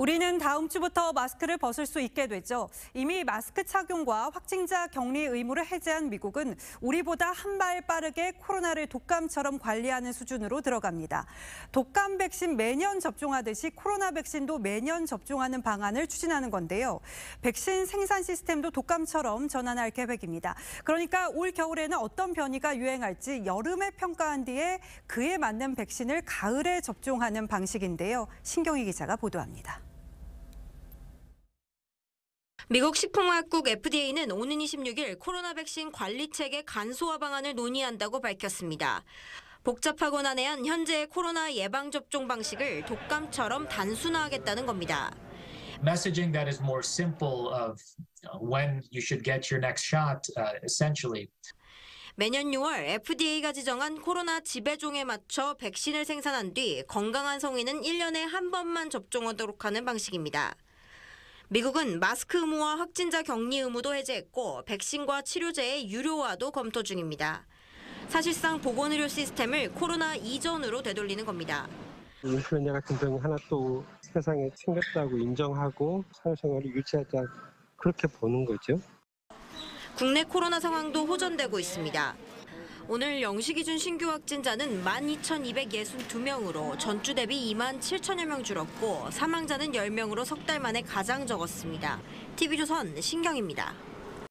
우리는 다음 주부터 마스크를 벗을 수 있게 되죠. 이미 마스크 착용과 확진자 격리 의무를 해제한 미국은 우리보다 한 발 빠르게 코로나를 독감처럼 관리하는 수준으로 들어갑니다. 독감 백신 매년 접종하듯이 코로나 백신도 매년 접종하는 방안을 추진하는 건데요. 백신 생산 시스템도 독감처럼 전환할 계획입니다. 그러니까 올 겨울에는 어떤 변이가 유행할지 여름에 평가한 뒤에 그에 맞는 백신을 가을에 접종하는 방식인데요. 신경희 기자가 보도합니다. 미국 식품의약국 FDA는 오는 26일 코로나 백신 관리 체계 간소화 방안을 논의한다고 밝혔습니다. 복잡하고 난해한 현재의 코로나 예방 접종 방식을 독감처럼 단순화하겠다는 겁니다. messaging that is more simple of uh, when you should get your next shot, uh, essentially. 매년 6월 FDA가 지정한 코로나 지배종에 맞춰 백신을 생산한 뒤 건강한 성인은 1년에 한 번만 접종하도록 하는 방식입니다. 미국은 마스크 의무와 확진자 격리 의무도 해제했고 백신과 치료제의 유료화도 검토 중입니다. 사실상 보건의료 시스템을 코로나 이전으로 되돌리는 겁니다. 인플루엔자 같은 병이 하나 또 세상에 생겼다고 인정하고 사회생활을 유지하자 그렇게 보는 거죠. 국내 코로나 상황도 호전되고 있습니다. 오늘 0시 기준 신규 확진자는 12,262명으로 전주 대비 2만 7천여 명 줄었고 사망자는 10명으로 석 달 만에 가장 적었습니다. TV조선 신경입니다.